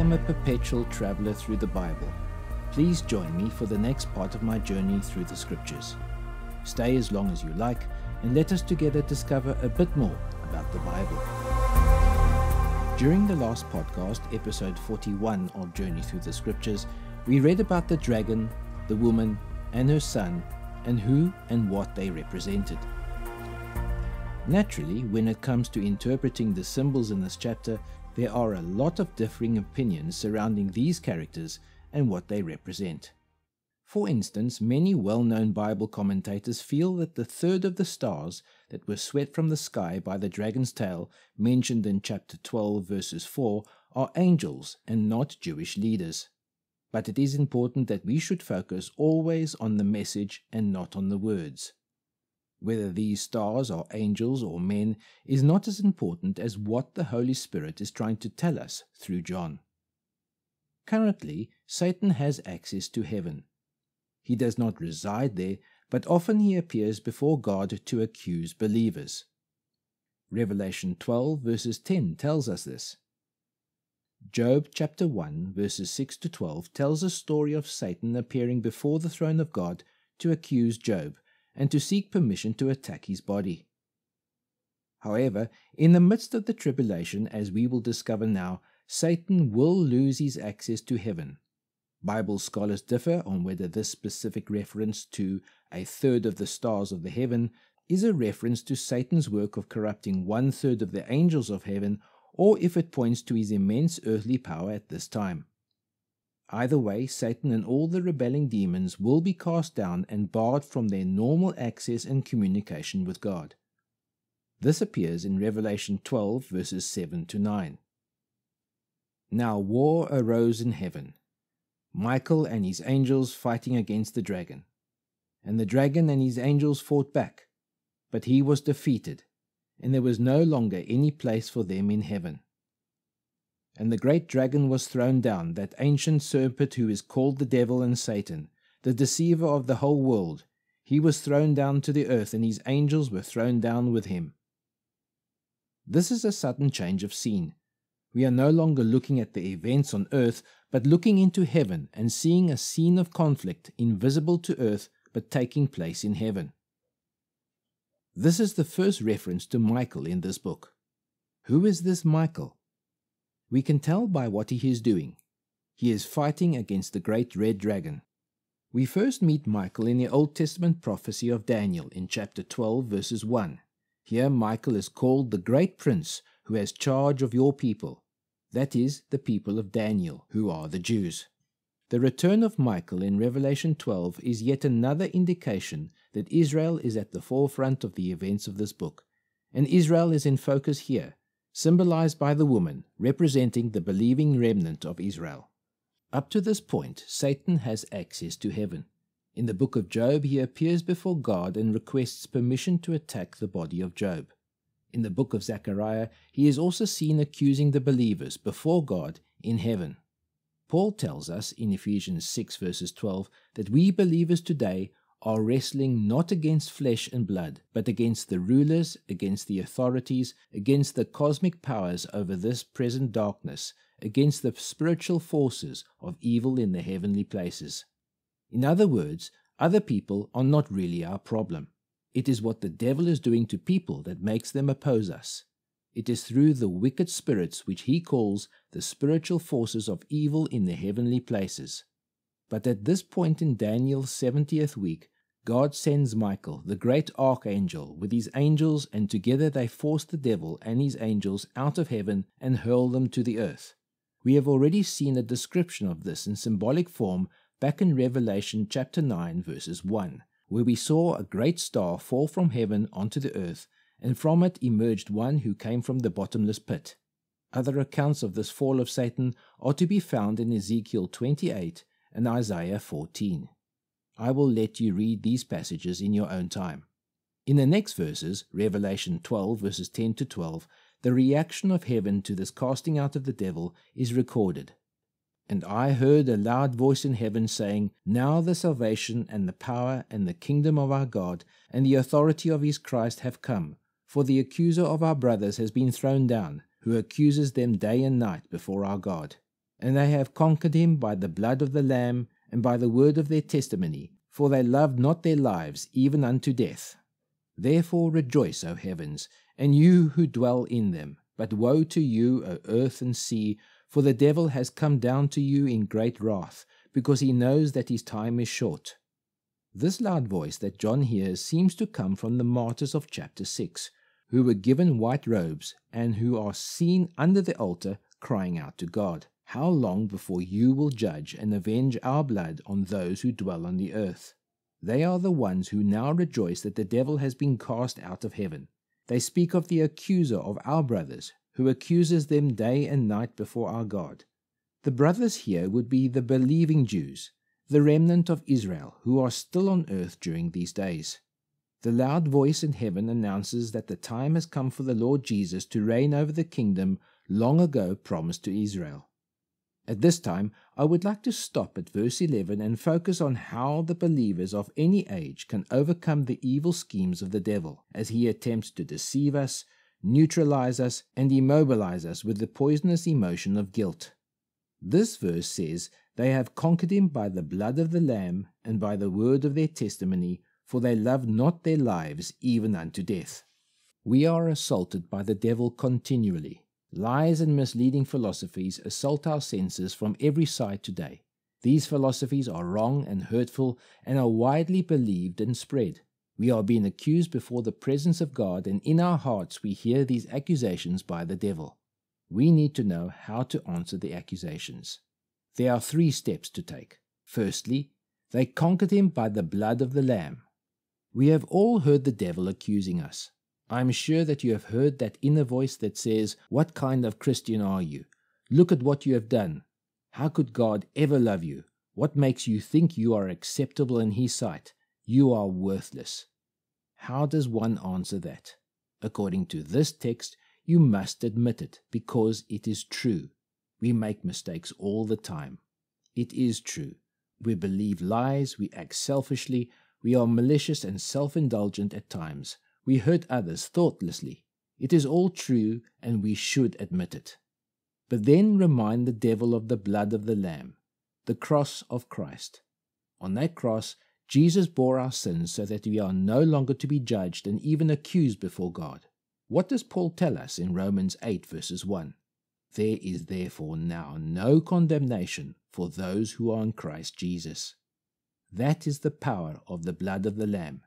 am a perpetual traveler through the Bible. Please join me for the next part of my journey through the scriptures. Stay as long as you like and let us together discover a bit more about the Bible. During the last podcast, episode 41 of Journey Through the Scriptures, we read about the dragon, the woman, and her son, and who and what they represented. Naturally, when it comes to interpreting the symbols in this chapter, there are a lot of differing opinions surrounding these characters and what they represent. For instance, many well known Bible commentators feel that the third of the stars that were swept from the sky by the dragon's tail, mentioned in chapter 12, verses 4, are angels and not Jewish leaders. But it is important that we should focus always on the message and not on the words. Whether these stars are angels or men is not as important as what the Holy Spirit is trying to tell us through John. Currently, Satan has access to heaven. He does not reside there, but often he appears before God to accuse believers. Revelation 12, verses 10 tells us this. Job chapter 1, verses 6 to 12 tells a story of Satan appearing before the throne of God to accuse Job and to seek permission to attack his body. However, in the midst of the tribulation, as we will discover now, Satan will lose his access to heaven. Bible scholars differ on whether this specific reference to a third of the stars of the heaven is a reference to Satan's work of corrupting one third of the angels of heaven, or if it points to his immense earthly power at this time. Either way, Satan and all the rebelling demons will be cast down and barred from their normal access and communication with God. This appears in Revelation 12, verses 7 to 9. Now war arose in heaven. Michael and his angels fighting against the dragon. And the dragon and his angels fought back, but he was defeated, and there was no longer any place for them in heaven. And the great dragon was thrown down, that ancient serpent who is called the devil and Satan, the deceiver of the whole world. He was thrown down to the earth, and his angels were thrown down with him. This is a sudden change of scene. We are no longer looking at the events on earth, but looking into heaven and seeing a scene of conflict invisible to earth but taking place in heaven. This is the first reference to Michael in this book. Who is this Michael? We can tell by what he is doing. He is fighting against the great red dragon. We first meet Michael in the Old Testament prophecy of Daniel in chapter 12, verses 1. Here, Michael is called the great prince who has charge of your people, that is, the people of Daniel, who are the Jews. The return of Michael in Revelation 12 is yet another indication that Israel is at the forefront of the events of this book, and Israel is in focus here symbolized by the woman, representing the believing remnant of Israel. Up to this point, Satan has access to heaven. In the book of Job, he appears before God and requests permission to attack the body of Job. In the book of Zechariah, he is also seen accusing the believers before God in heaven. Paul tells us in Ephesians 6 verses 12 that we believers today are wrestling not against flesh and blood, but against the rulers, against the authorities, against the cosmic powers over this present darkness, against the spiritual forces of evil in the heavenly places. In other words, other people are not really our problem. It is what the devil is doing to people that makes them oppose us. It is through the wicked spirits which he calls the spiritual forces of evil in the heavenly places. But at this point in Daniel's 70th week, God sends Michael, the great archangel, with his angels, and together they force the devil and his angels out of heaven and hurl them to the earth. We have already seen a description of this in symbolic form back in Revelation chapter 9, verses 1, where we saw a great star fall from heaven onto the earth, and from it emerged one who came from the bottomless pit. Other accounts of this fall of Satan are to be found in Ezekiel 28 and Isaiah 14. I will let you read these passages in your own time. In the next verses, Revelation 12, verses 10 to 12, the reaction of heaven to this casting out of the devil is recorded. And I heard a loud voice in heaven saying, Now the salvation and the power and the kingdom of our God and the authority of his Christ have come, for the accuser of our brothers has been thrown down, who accuses them day and night before our God. And they have conquered him by the blood of the Lamb and by the word of their testimony, for they loved not their lives even unto death. Therefore rejoice, O heavens, and you who dwell in them. But woe to you, O earth and sea, for the devil has come down to you in great wrath, because he knows that his time is short. This loud voice that John hears seems to come from the martyrs of chapter 6, who were given white robes and who are seen under the altar crying out to God. How long before you will judge and avenge our blood on those who dwell on the earth? They are the ones who now rejoice that the devil has been cast out of heaven. They speak of the accuser of our brothers, who accuses them day and night before our God. The brothers here would be the believing Jews, the remnant of Israel, who are still on earth during these days. The loud voice in heaven announces that the time has come for the Lord Jesus to reign over the kingdom long ago promised to Israel. At this time, I would like to stop at verse 11 and focus on how the believers of any age can overcome the evil schemes of the devil as he attempts to deceive us, neutralize us, and immobilize us with the poisonous emotion of guilt. This verse says, They have conquered him by the blood of the Lamb and by the word of their testimony, for they loved not their lives even unto death. We are assaulted by the devil continually. Lies and misleading philosophies assault our senses from every side today. These philosophies are wrong and hurtful and are widely believed and spread. We are being accused before the presence of God, and in our hearts we hear these accusations by the devil. We need to know how to answer the accusations. There are three steps to take. Firstly, they conquered him by the blood of the Lamb. We have all heard the devil accusing us. I am sure that you have heard that inner voice that says, What kind of Christian are you? Look at what you have done. How could God ever love you? What makes you think you are acceptable in His sight? You are worthless. How does one answer that? According to this text, you must admit it because it is true. We make mistakes all the time. It is true. We believe lies, we act selfishly, we are malicious and self indulgent at times. We hurt others thoughtlessly. It is all true, and we should admit it. But then remind the devil of the blood of the Lamb, the cross of Christ. On that cross, Jesus bore our sins so that we are no longer to be judged and even accused before God. What does Paul tell us in Romans 8, verses 1? There is therefore now no condemnation for those who are in Christ Jesus. That is the power of the blood of the Lamb.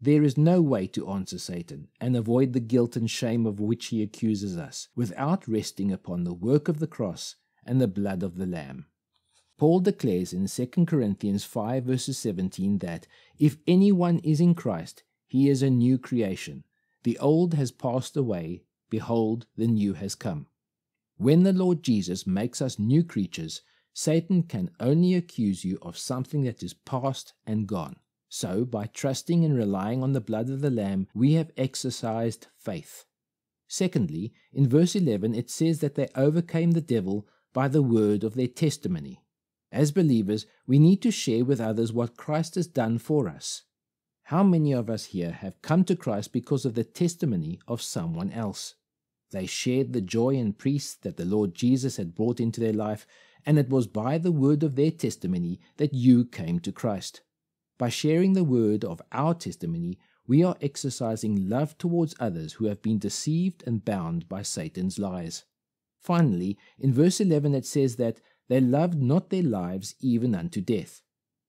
There is no way to answer Satan and avoid the guilt and shame of which he accuses us without resting upon the work of the cross and the blood of the Lamb. Paul declares in 2 Corinthians 5 verses 17 that if anyone is in Christ, he is a new creation. The old has passed away, behold, the new has come. When the Lord Jesus makes us new creatures, Satan can only accuse you of something that is past and gone. So, by trusting and relying on the blood of the Lamb, we have exercised faith. Secondly, in verse 11, it says that they overcame the devil by the word of their testimony. As believers, we need to share with others what Christ has done for us. How many of us here have come to Christ because of the testimony of someone else? They shared the joy and peace that the Lord Jesus had brought into their life, and it was by the word of their testimony that you came to Christ. By sharing the word of our testimony, we are exercising love towards others who have been deceived and bound by Satan's lies. Finally, in verse 11 it says that they loved not their lives even unto death.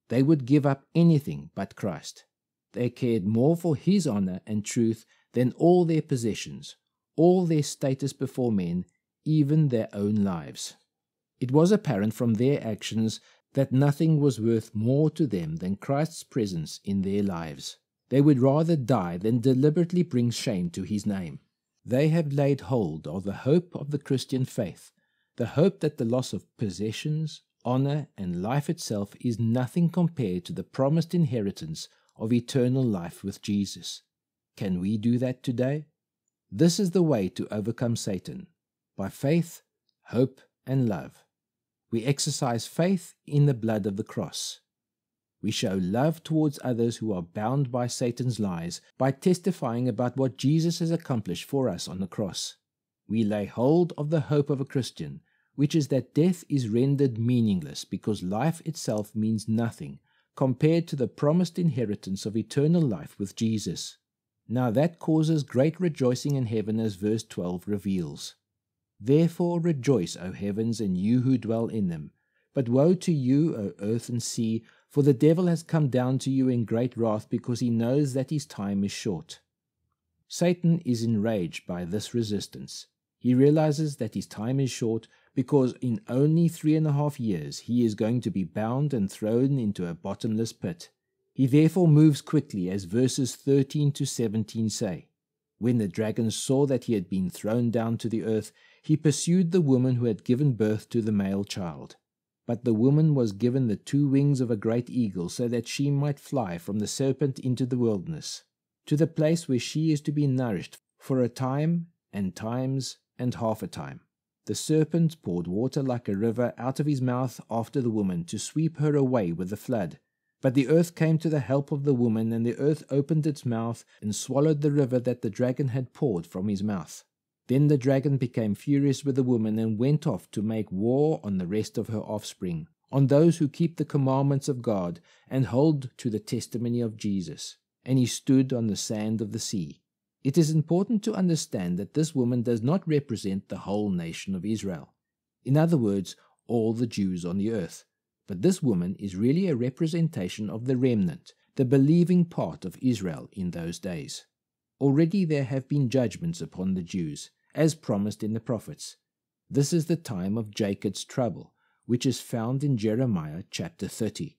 They would give up anything but Christ. They cared more for his honor and truth than all their possessions, all their status before men, even their own lives. It was apparent from their actions that nothing was worth more to them than Christ's presence in their lives. They would rather die than deliberately bring shame to his name. They have laid hold of the hope of the Christian faith, the hope that the loss of possessions, honor, and life itself is nothing compared to the promised inheritance of eternal life with Jesus. Can we do that today? This is the way to overcome Satan by faith, hope, and love. We exercise faith in the blood of the cross. We show love towards others who are bound by Satan's lies by testifying about what Jesus has accomplished for us on the cross. We lay hold of the hope of a Christian, which is that death is rendered meaningless because life itself means nothing compared to the promised inheritance of eternal life with Jesus. Now that causes great rejoicing in heaven, as verse 12 reveals. Therefore rejoice, O heavens, and you who dwell in them. But woe to you, O earth and sea, for the devil has come down to you in great wrath because he knows that his time is short. Satan is enraged by this resistance. He realizes that his time is short because in only three and a half years he is going to be bound and thrown into a bottomless pit. He therefore moves quickly, as verses 13 to 17 say. When the dragon saw that he had been thrown down to the earth, he pursued the woman who had given birth to the male child. But the woman was given the two wings of a great eagle, so that she might fly from the serpent into the wilderness, to the place where she is to be nourished for a time, and times, and half a time. The serpent poured water like a river out of his mouth after the woman to sweep her away with the flood. But the earth came to the help of the woman, and the earth opened its mouth and swallowed the river that the dragon had poured from his mouth. Then the dragon became furious with the woman and went off to make war on the rest of her offspring, on those who keep the commandments of God and hold to the testimony of Jesus. And he stood on the sand of the sea. It is important to understand that this woman does not represent the whole nation of Israel. In other words, all the Jews on the earth. But this woman is really a representation of the remnant, the believing part of Israel in those days. Already there have been judgments upon the Jews, as promised in the prophets. This is the time of Jacob's trouble, which is found in Jeremiah chapter 30.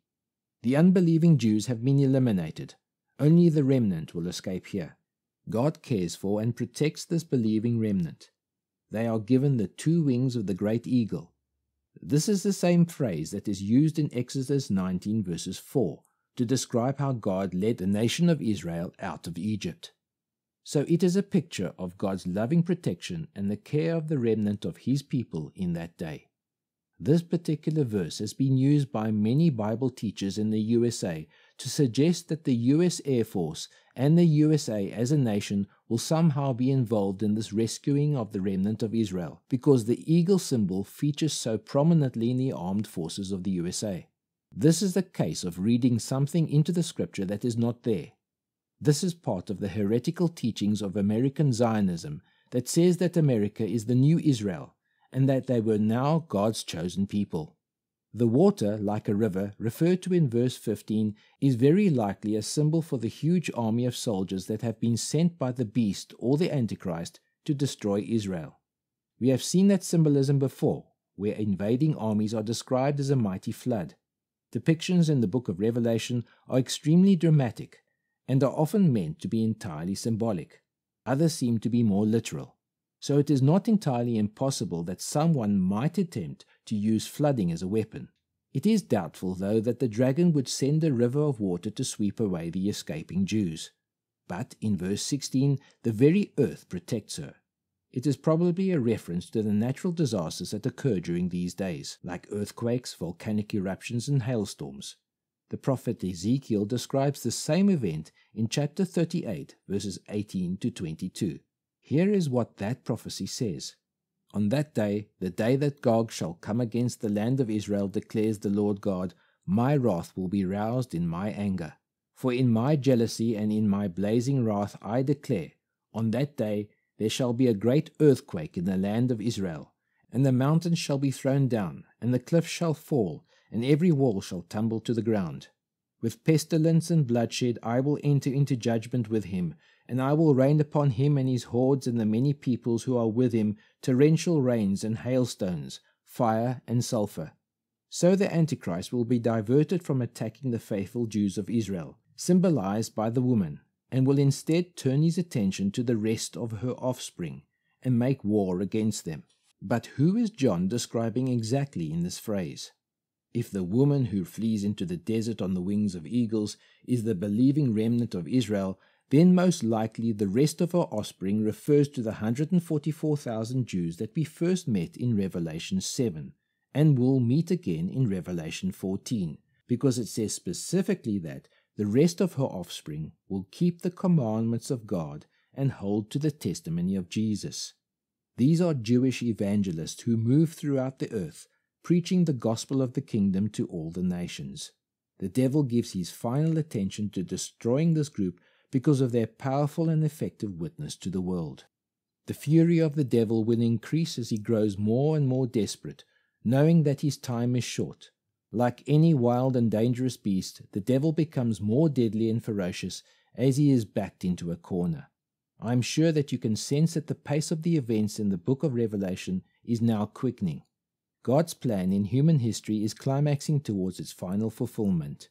The unbelieving Jews have been eliminated. Only the remnant will escape here. God cares for and protects this believing remnant. They are given the two wings of the great eagle. This is the same phrase that is used in Exodus 19, verses 4, to describe how God led the nation of Israel out of Egypt. So it is a picture of God's loving protection and the care of the remnant of His people in that day. This particular verse has been used by many Bible teachers in the USA to suggest that the US Air Force and the USA as a nation will somehow be involved in this rescuing of the remnant of Israel because the eagle symbol features so prominently in the armed forces of the USA. This is the case of reading something into the scripture that is not there. This is part of the heretical teachings of American Zionism that says that America is the new Israel and that they were now God's chosen people. The water, like a river, referred to in verse 15, is very likely a symbol for the huge army of soldiers that have been sent by the beast or the Antichrist to destroy Israel. We have seen that symbolism before, where invading armies are described as a mighty flood. Depictions in the book of Revelation are extremely dramatic and are often meant to be entirely symbolic. Others seem to be more literal. So it is not entirely impossible that someone might attempt to use flooding as a weapon. It is doubtful, though, that the dragon would send a river of water to sweep away the escaping Jews. But in verse 16, the very earth protects her. It is probably a reference to the natural disasters that occur during these days, like earthquakes, volcanic eruptions, and hailstorms. The prophet Ezekiel describes the same event in chapter 38, verses 18 to 22. Here is what that prophecy says On that day, the day that Gog shall come against the land of Israel, declares the Lord God, my wrath will be roused in my anger. For in my jealousy and in my blazing wrath I declare, on that day there shall be a great earthquake in the land of Israel, and the mountains shall be thrown down, and the cliffs shall fall, and every wall shall tumble to the ground. With pestilence and bloodshed I will enter into judgment with him, and I will rain upon him and his hordes and the many peoples who are with him torrential rains and hailstones, fire and sulphur. So the Antichrist will be diverted from attacking the faithful Jews of Israel, symbolized by the woman, and will instead turn his attention to the rest of her offspring and make war against them. But who is John describing exactly in this phrase? If the woman who flees into the desert on the wings of eagles is the believing remnant of Israel, then most likely the rest of her offspring refers to the 144,000 Jews that we first met in Revelation 7 and will meet again in Revelation 14, because it says specifically that the rest of her offspring will keep the commandments of God and hold to the testimony of Jesus. These are Jewish evangelists who move throughout the earth, preaching the gospel of the kingdom to all the nations. The devil gives his final attention to destroying this group because of their powerful and effective witness to the world. The fury of the devil will increase as he grows more and more desperate, knowing that his time is short. Like any wild and dangerous beast, the devil becomes more deadly and ferocious as he is backed into a corner. I am sure that you can sense that the pace of the events in the book of Revelation is now quickening. God's plan in human history is climaxing towards its final fulfillment.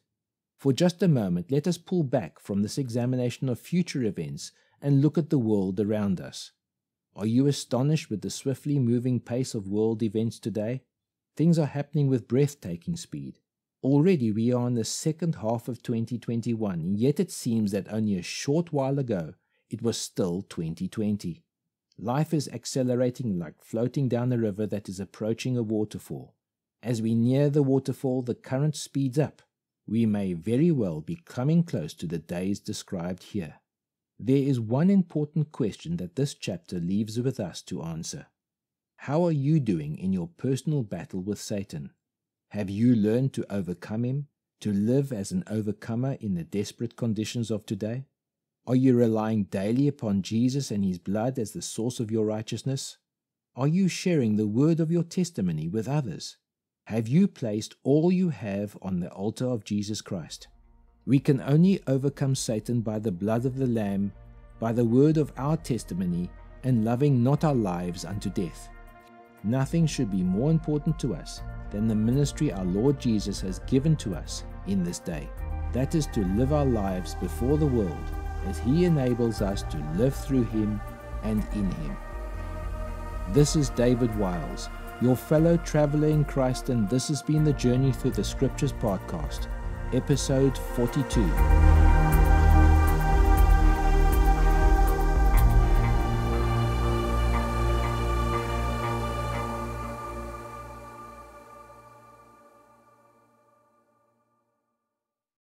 For just a moment, let us pull back from this examination of future events and look at the world around us. Are you astonished with the swiftly moving pace of world events today? Things are happening with breathtaking speed. Already we are in the second half of 2021, yet it seems that only a short while ago it was still 2020. Life is accelerating like floating down a river that is approaching a waterfall. As we near the waterfall, the current speeds up. We may very well be coming close to the days described here. There is one important question that this chapter leaves with us to answer. How are you doing in your personal battle with Satan? Have you learned to overcome him, to live as an overcomer in the desperate conditions of today? Are you relying daily upon Jesus and his blood as the source of your righteousness? Are you sharing the word of your testimony with others? Have you placed all you have on the altar of Jesus Christ? We can only overcome Satan by the blood of the Lamb, by the word of our testimony, and loving not our lives unto death. Nothing should be more important to us than the ministry our Lord Jesus has given to us in this day. That is to live our lives before the world as He enables us to live through Him and in Him. This is David Wiles, your fellow traveler in Christ, and this has been the Journey Through the Scriptures podcast, episode 42.